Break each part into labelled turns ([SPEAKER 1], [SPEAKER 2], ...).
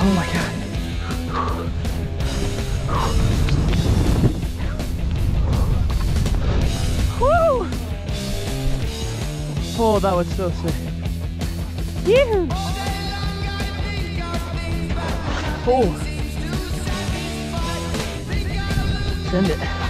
[SPEAKER 1] Oh my god. Woo! Oh, that was so sick. Yee! Oh. Send it.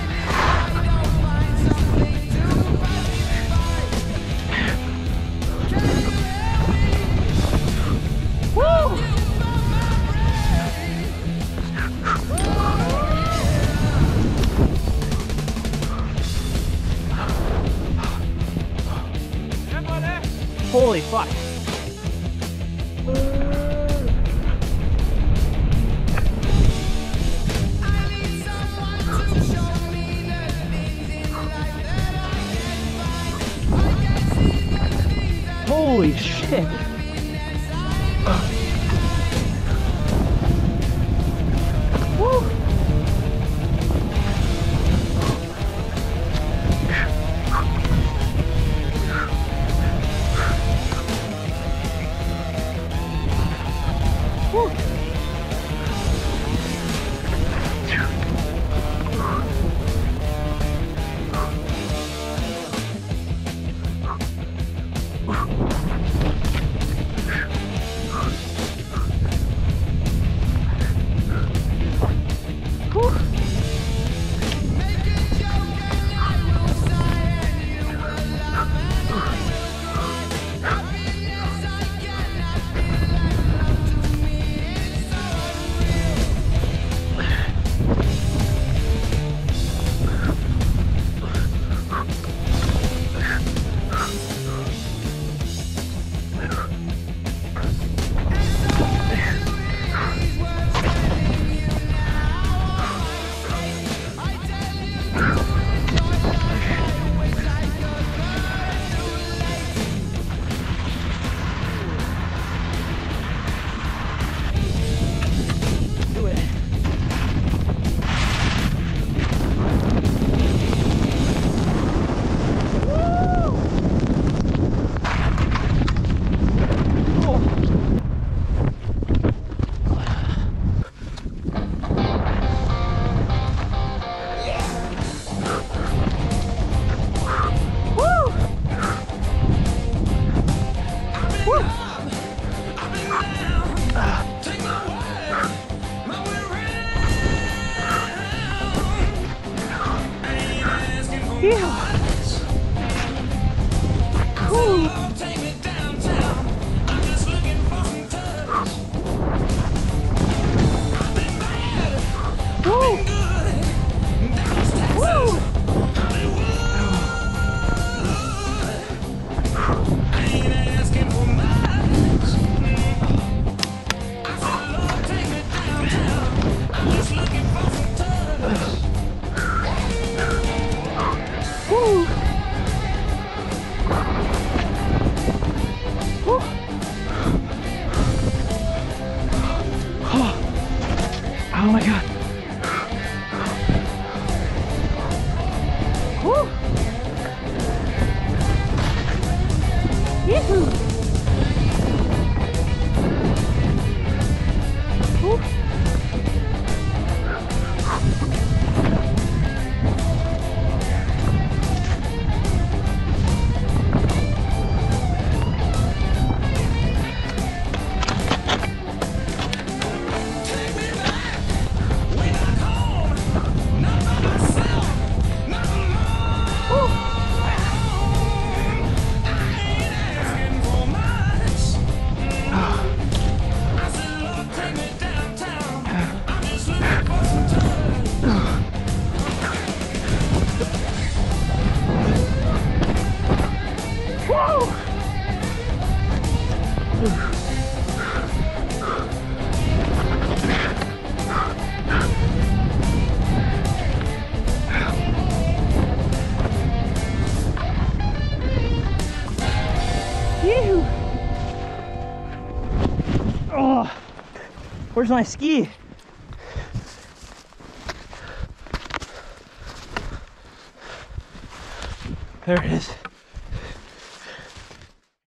[SPEAKER 1] Holy fuck. Holy shit. Woo. Yeah. Oh, where's my ski? There it is.